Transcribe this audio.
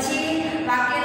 પછી વાક્ય